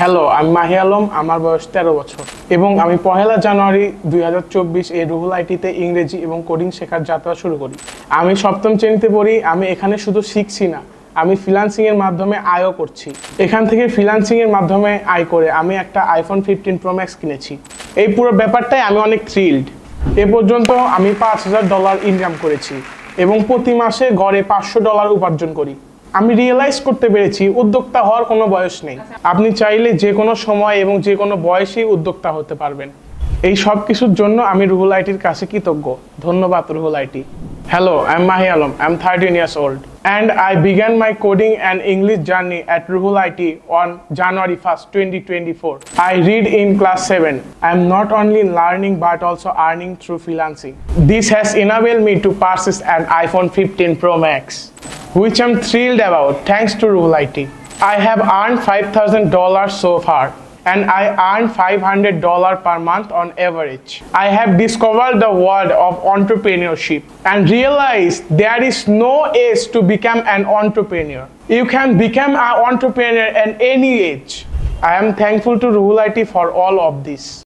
Hello আমি মাহি আলম আমার বয়স তেরো বছর। এবং আমি পহেলা জানুয়ারি দুই হাজার চব্বিশ এই রুহুল আইটিতে ইংরেজি এবং কোডিং শেখার যাত্রা শুরু করি। আমি সপ্তম শ্রেণীতে পড়ি, আমি এখানে শুধু শিখছি না, আমি ফ্রিলান্সিং এর মাধ্যমে আয়ও করছি। এখান থেকে ফ্রিলান্সিং এর মাধ্যমে আয় করে আমি একটা আইফোন ফিফটিন প্রো ম্যাক্স কিনেছি। এই পুরো ব্যাপারটাই আমি অনেক থ্রিল্ড এ পর্যন্ত আমি পাঁচ হাজার ডলার ইনকাম করেছি এবং প্রতি মাসে গড়ে পাঁচশো ডলার উপার্জন করি। আমি রিয়েলাইজ করতে পেরেছি উদ্যোক্তা হওয়ার কোনো বয়স নেই। আপনি চাইলে যে কোনো সময় এবং যে কোনো বয়সেই উদ্যোক্তা হতে পারবেন। এই সব কিছুর জন্য আমি রুহুল আইটির কাছে কৃতজ্ঞ। ধন্যবাদ Ruhul IT. Hello I am Mahi Alam I am thirteen years old and I began my coding and English journey at Ruhul IT on January first twenty twenty four I read in class seven I am not only learning but also earning through freelancing this has enabled me to purchase an iPhone 15 Pro Max. Which I'm thrilled about thanks to Rule IT. I have earned $5,000 so far and I earn $500 per month on average. I have discovered the world of entrepreneurship and realized there is no age to become an entrepreneur. You can become an entrepreneur at any age. I am thankful to Rule IT for all of this.